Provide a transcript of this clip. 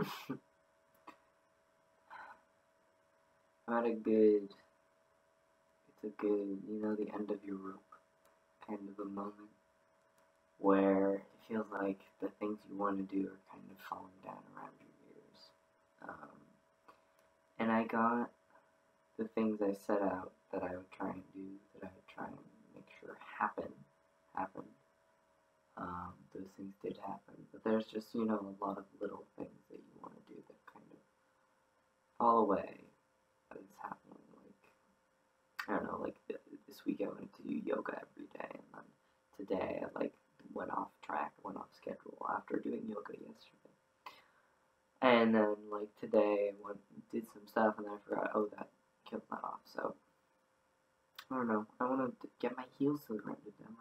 I'm a good, it's a good, you know, the end of your rope kind of a moment where it feels like the things you want to do are kind of falling down around your ears. Um, and I got the things I set out that I would try and do, that I would try and make sure happen, happen. Um, those things did happen, but there's just, you know, a lot of little things that you want to do that kind of fall away it's happening. Like, I don't know, like this week I went to do yoga every day, and then today I like went off track, went off schedule after doing yoga yesterday. And then like today I went did some stuff and then I forgot oh that killed that off. So I don't know. I want to get my heels to the ground top.